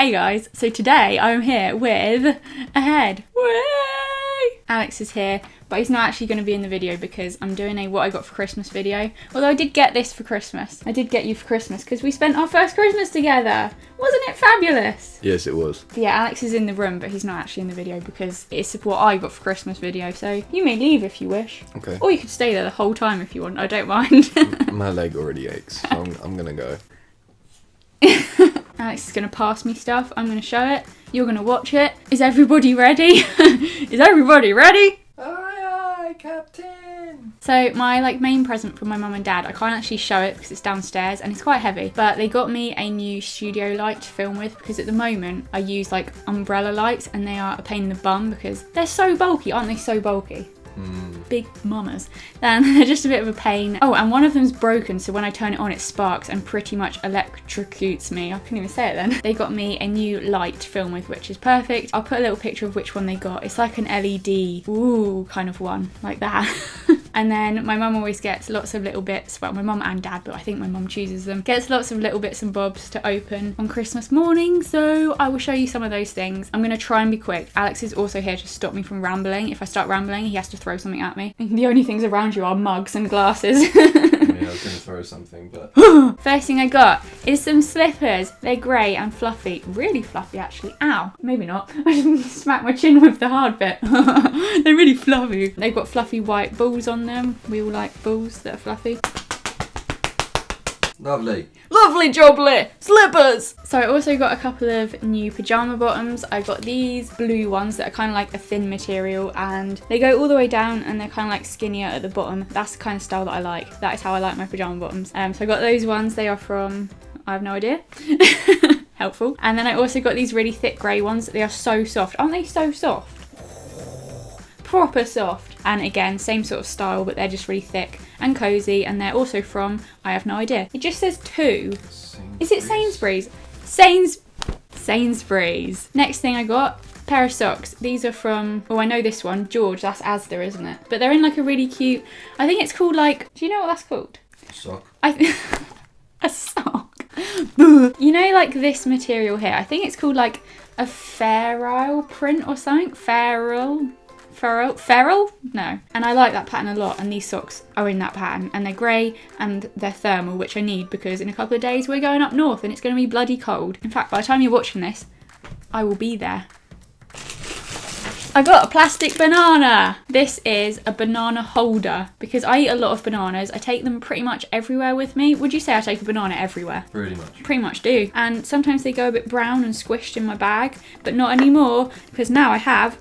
Hey guys, so today I'm here with a head. Alex is here, but he's not actually going to be in the video because I'm doing a what I got for Christmas video. Although I did get this for Christmas. I did get you for Christmas because we spent our first Christmas together. Wasn't it fabulous? Yes, it was. But yeah, Alex is in the room, but he's not actually in the video because it's what I got for Christmas video. So you may leave if you wish. Okay. Or you could stay there the whole time if you want. I don't mind. My leg already aches, so I'm, I'm gonna go. Alex is going to pass me stuff. I'm going to show it. You're going to watch it. Is everybody ready? is everybody ready? Aye, aye, Captain! So my like main present from my mum and dad, I can't actually show it because it's downstairs and it's quite heavy. But they got me a new studio light to film with because at the moment I use like umbrella lights and they are a pain in the bum because they're so bulky, aren't they? So bulky. Hmm. Big mamas. Then they're just a bit of a pain. Oh, and one of them's broken, so when I turn it on, it sparks and pretty much electrocutes me. I couldn't even say it then. They got me a new light to film with, which is perfect. I'll put a little picture of which one they got. It's like an LED, ooh, kind of one, like that. and then my mum always gets lots of little bits. Well, my mum and dad, but I think my mum chooses them. Gets lots of little bits and bobs to open on Christmas morning. So I will show you some of those things. I'm gonna try and be quick. Alex is also here to stop me from rambling. If I start rambling, he has to throw something at me. The only things around you are mugs and glasses. Was gonna throw something, but First thing I got is some slippers. They're grey and fluffy. Really fluffy, actually. Ow. Maybe not. I just smacked my chin with the hard bit. They're really fluffy. They've got fluffy white balls on them. We all like balls that are fluffy. Lovely. Lovely jubbly slippers. So I also got a couple of new pajama bottoms. I got these blue ones that are kind of like a thin material and they go all the way down and they're kind of like skinnier at the bottom. That's the kind of style that I like. That is how I like my pajama bottoms. Um, so I got those ones. They are from I have no idea. Helpful. And then I also got these really thick grey ones. They are so soft. Aren't they so soft? Proper soft. And again, same sort of style, but they're just really thick and cozy. And they're also from, I have no idea. It just says two. Is it Sainsbury's? Sains Sainsbury's. Next thing I got, pair of socks. These are from, oh, I know this one, George. That's Asda, isn't it? But they're in like a really cute, I think it's called like, do you know what that's called? Sock. I a sock. Boo. you know, like this material here. I think it's called like a feral print or something. Feral. Feral? Feral? No. And I like that pattern a lot. And these socks are in that pattern. And they're grey and they're thermal, which I need because in a couple of days we're going up north and it's going to be bloody cold. In fact, by the time you're watching this, I will be there. I got a plastic banana. This is a banana holder because I eat a lot of bananas. I take them pretty much everywhere with me. Would you say I take a banana everywhere? Pretty much. Pretty much do. And sometimes they go a bit brown and squished in my bag, but not anymore because now I have.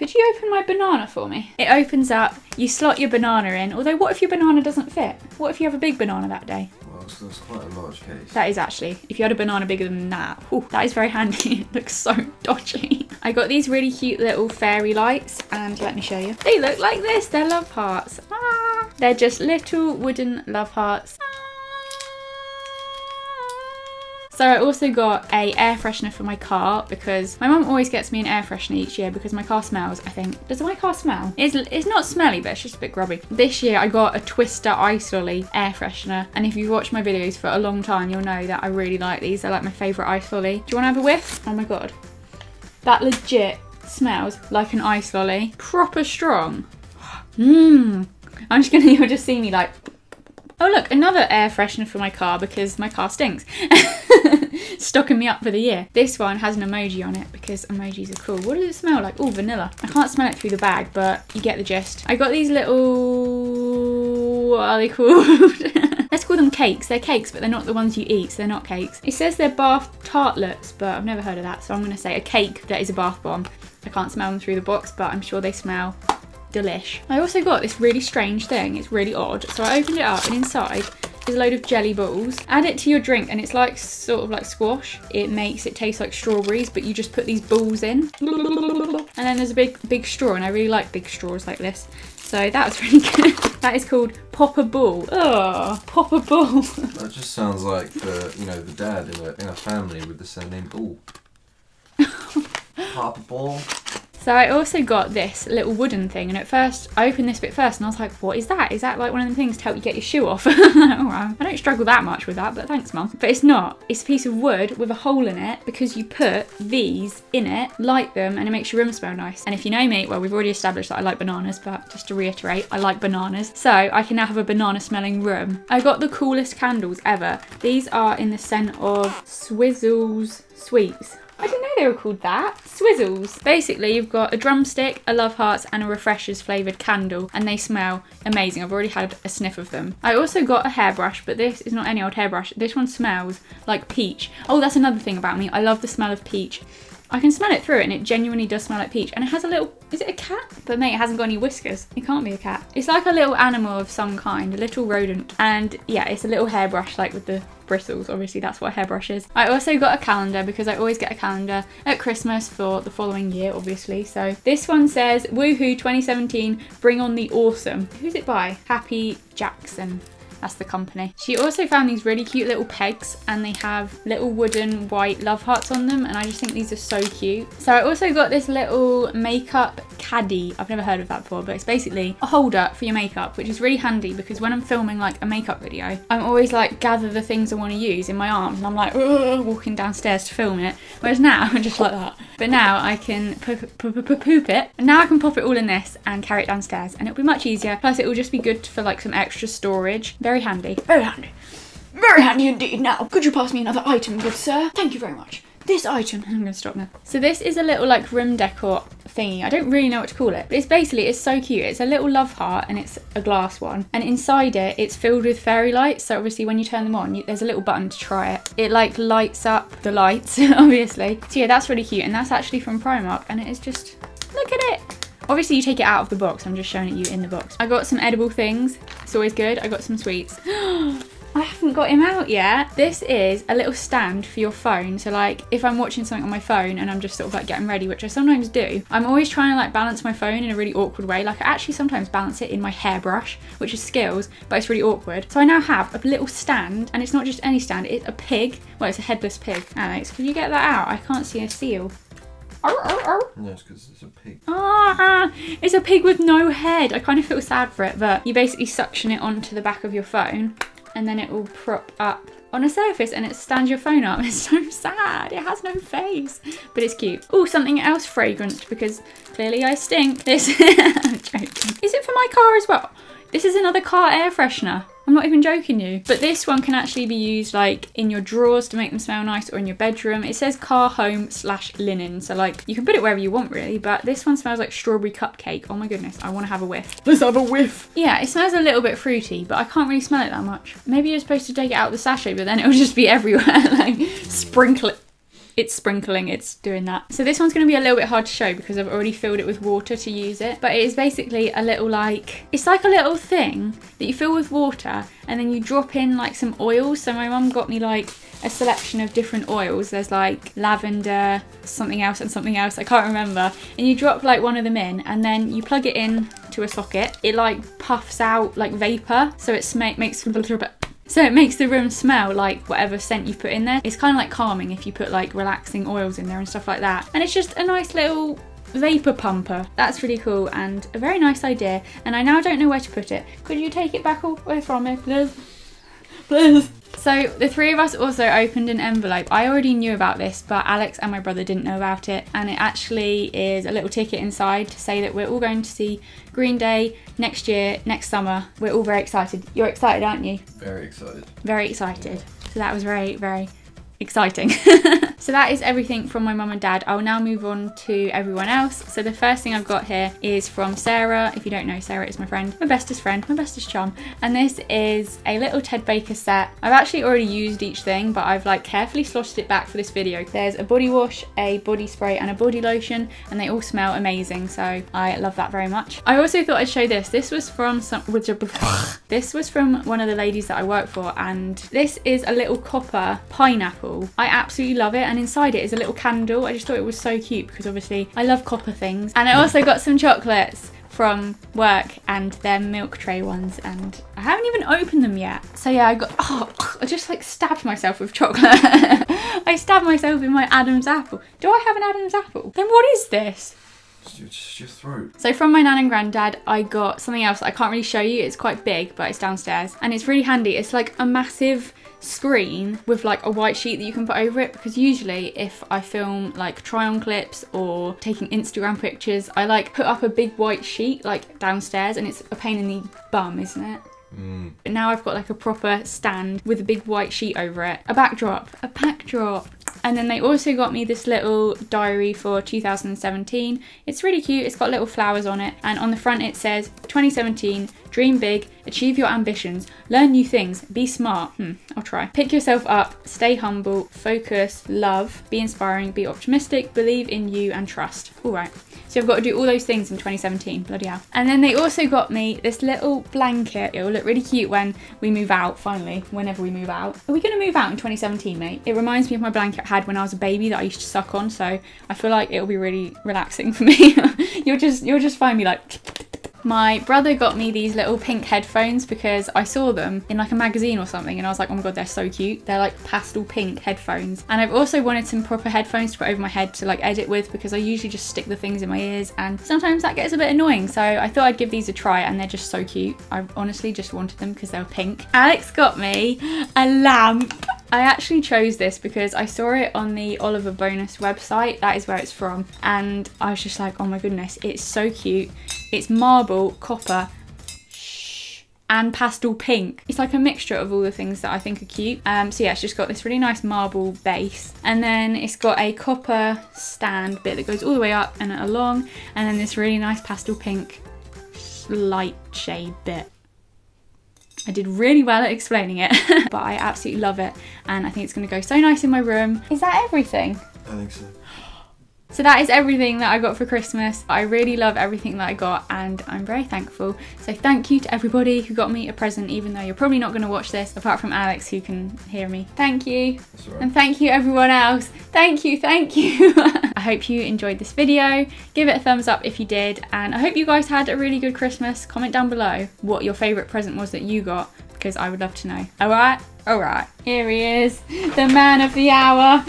Could you open my banana for me? It opens up, you slot your banana in. Although, what if your banana doesn't fit? What if you have a big banana that day? Well, so that's quite a large case. That is actually, if you had a banana bigger than that, whew, that is very handy. it looks so dodgy. I got these really cute little fairy lights, and let me show you. They look like this. They're love hearts. Ah. They're just little wooden love hearts. So I also got a air freshener for my car because my mum always gets me an air freshener each year because my car smells, I think. Does my car smell? It's, it's not smelly, but it's just a bit grubby. This year I got a Twister Ice Lolly air freshener and if you've watched my videos for a long time, you'll know that I really like these. They're like my favourite ice lolly. Do you want to have a whiff? Oh my god. That legit smells like an ice lolly. Proper strong. Mmm. I'm just gonna, you'll just see me like Oh look, another air freshener for my car because my car stinks. Stocking me up for the year. This one has an emoji on it because emojis are cool. What does it smell like? Oh, vanilla. I can't smell it through the bag, but you get the gist. I got these little... What are they called? Let's call them cakes. They're cakes, but they're not the ones you eat, so they're not cakes. It says they're bath tartlets, but I've never heard of that, so I'm to say a cake that is a bath bomb. I can't smell them through the box, but I'm sure they smell delish. I also got this really strange thing. It's really odd. So I opened it up and inside is a load of jelly balls. Add it to your drink and it's like sort of like squash. It makes it taste like strawberries, but you just put these balls in. And then there's a big, big straw and I really like big straws like this. So that was really good. that is called Pop a Ball. Oh, Pop a Ball. That just sounds like the you know the dad in a in a family with the surname Ball. Pop a ball. So I also got this little wooden thing, and at first I opened this bit first, and I was like, "What is that? Is that like one of the things to help you get your shoe off?" I don't struggle that much with that, but thanks, mum. But it's not. It's a piece of wood with a hole in it because you put these in it, light them, and it makes your room smell nice. And if you know me, well, we've already established that I like bananas, but just to reiterate, I like bananas. So I can now have a banana smelling room. I got the coolest candles ever. These are in the scent of Swizzles Sweets. I didn't know they were called that. Swizzles. Basically, you've got a drumstick, a love hearts, and a refreshers flavoured candle, and they smell amazing. I've already had a sniff of them. I also got a hairbrush, but this is not any old hairbrush. This one smells like peach. Oh, that's another thing about me. I love the smell of peach. I can smell it through it and it genuinely does smell like peach. And it has a little, is it a cat? But mate, it hasn't got any whiskers. It can't be a cat. It's like a little animal of some kind, a little rodent. And yeah, it's a little hairbrush like with the bristles. Obviously that's what a hairbrush is. I also got a calendar because I always get a calendar at Christmas for the following year, obviously. So this one says, Woohoo 2017, bring on the awesome. Who's it by? Happy Jackson. That's the company. She also found these really cute little pegs and they have little wooden white love hearts on them and I just think these are so cute. So I also got this little makeup caddy. I've never heard of that before, but it's basically a holder for your makeup, which is really handy because when I'm filming like a makeup video, I'm always like gather the things I want to use in my arms and I'm like walking downstairs to film it. Whereas now I'm just like that. But now I can poop, poop, it. And now I can pop it all in this and carry it downstairs and it'll be much easier. Plus it will just be good for like some extra storage. Very handy. Very handy. Very handy indeed. Now, could you pass me another item, good sir? Thank you very much. This item, I'm gonna stop now. So this is a little like room decor thingy. I don't really know what to call it, but it's basically, it's so cute. It's a little love heart and it's a glass one. And inside it, it's filled with fairy lights. So obviously when you turn them on, you, there's a little button to try it. It like lights up the lights, obviously. So yeah, that's really cute. And that's actually from Primark and it is just, look at it. Obviously you take it out of the box, I'm just showing it you in the box. I got some edible things, it's always good. I got some sweets. I haven't got him out yet. This is a little stand for your phone. So like if I'm watching something on my phone and I'm just sort of like getting ready, which I sometimes do, I'm always trying to like balance my phone in a really awkward way. Like I actually sometimes balance it in my hairbrush, which is skills, but it's really awkward. So I now have a little stand and it's not just any stand, it's a pig. Well, it's a headless pig. Alex, can you get that out? I can't see a seal. Arr, arr, arr. Yes, because it's a pig. Ah, it's a pig with no head. I kind of feel sad for it, but you basically suction it onto the back of your phone and then it will prop up on a surface and it stands your phone up. It's so sad. It has no face, but it's cute. Oh, something else fragranced because clearly I stink. This is it for my car as well? This is another car air freshener. I'm not even joking you. But this one can actually be used like in your drawers to make them smell nice or in your bedroom. It says car home slash linen. So like you can put it wherever you want really, but this one smells like strawberry cupcake. Oh my goodness, I want to have a whiff. Let's have a whiff. Yeah, it smells a little bit fruity, but I can't really smell it that much. Maybe you're supposed to take it out of the sachet, but then it will just be everywhere, like sprinkle it it's sprinkling, it's doing that. So this one's going to be a little bit hard to show because I've already filled it with water to use it. But it is basically a little like, it's like a little thing that you fill with water and then you drop in like some oils. So my mum got me like a selection of different oils. There's like lavender, something else and something else, I can't remember. And you drop like one of them in and then you plug it in to a socket. It like puffs out like vapor. So it makes a little bit so it makes the room smell like whatever scent you've put in there. It's kind of like calming if you put like relaxing oils in there and stuff like that. And it's just a nice little vapor pumper. That's really cool and a very nice idea. And I now don't know where to put it. Could you take it back away from me, please? Please. So the three of us also opened an envelope. I already knew about this, but Alex and my brother didn't know about it. And it actually is a little ticket inside to say that we're all going to see Green Day next year, next summer. We're all very excited. You're excited, aren't you? Very excited. Very excited. So that was very, very exciting. so that is everything from my mum and dad. I'll now move on to everyone else. So the first thing I've got here is from Sarah. If you don't know, Sarah is my friend, my bestest friend, my bestest chum. And this is a little Ted Baker set. I've actually already used each thing, but I've like carefully slotted it back for this video. There's a body wash, a body spray and a body lotion and they all smell amazing. So I love that very much. I also thought I'd show this. This was from some, this was from one of the ladies that I work for and this is a little copper pineapple I absolutely love it and inside it is a little candle. I just thought it was so cute because obviously I love copper things. And I also got some chocolates from work and their milk tray ones and I haven't even opened them yet. So yeah, I got, oh, I just like stabbed myself with chocolate. I stabbed myself in my Adam's apple. Do I have an Adam's apple? Then what is this? It's your, throat. So from my nan and granddad, I got something else that I can't really show you. It's quite big, but it's downstairs, and it's really handy. It's like a massive screen with like a white sheet that you can put over it because usually if I film like try on clips or taking Instagram pictures I like put up a big white sheet like downstairs and it's a pain in the bum isn't it Mm. but now I've got like a proper stand with a big white sheet over it. A backdrop. A backdrop. And then they also got me this little diary for 2017. It's really cute. It's got little flowers on it. And on the front it says 2017, dream big, achieve your ambitions, learn new things, be smart. Hmm, I'll try. Pick yourself up, stay humble, focus, love, be inspiring, be optimistic, believe in you and trust. All right. So I've got to do all those things in 2017. Bloody hell. And then they also got me this little blanket. It will look really cute when we move out, finally, whenever we move out. Are we going to move out in 2017, mate? It reminds me of my blanket I had when I was a baby that I used to suck on. So I feel like it'll be really relaxing for me. you'll just you'll just find me like my brother got me these little pink headphones because I saw them in like a magazine or something and I was like, oh my god, they're so cute. They're like pastel pink headphones. And I've also wanted some proper headphones to put over my head to like edit with because I usually just stick the things in my ears and sometimes that gets a bit annoying. So I thought I'd give these a try and they're just so cute. I honestly just wanted them because they were pink. Alex got me a lamp. I actually chose this because I saw it on the Oliver Bonas website. That is where it's from. And I was just like, oh my goodness, it's so cute. It's marble, copper, and pastel pink. It's like a mixture of all the things that I think are cute. Um, so yeah, it's just got this really nice marble base. And then it's got a copper stand bit that goes all the way up and along. And then this really nice pastel pink light shade bit. I did really well at explaining it, but I absolutely love it and I think it's going to go so nice in my room. Is that everything? I think so. So that is everything that I got for Christmas. I really love everything that I got and I'm very thankful. So thank you to everybody who got me a present even though you're probably not going to watch this apart from Alex who can hear me. Thank you. And thank you everyone else. Thank you, thank you. I hope you enjoyed this video. Give it a thumbs up if you did. And I hope you guys had a really good Christmas. Comment down below what your favourite present was that you got because I would love to know. Alright? Alright. Here he is. The man of the hour.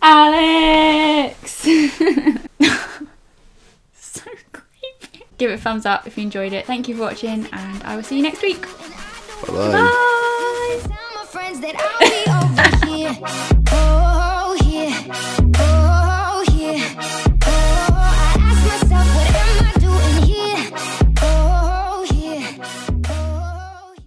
Alex! so creepy. Give it a thumbs up if you enjoyed it. Thank you for watching and I will see you next week. Bye-bye. Bye! Tell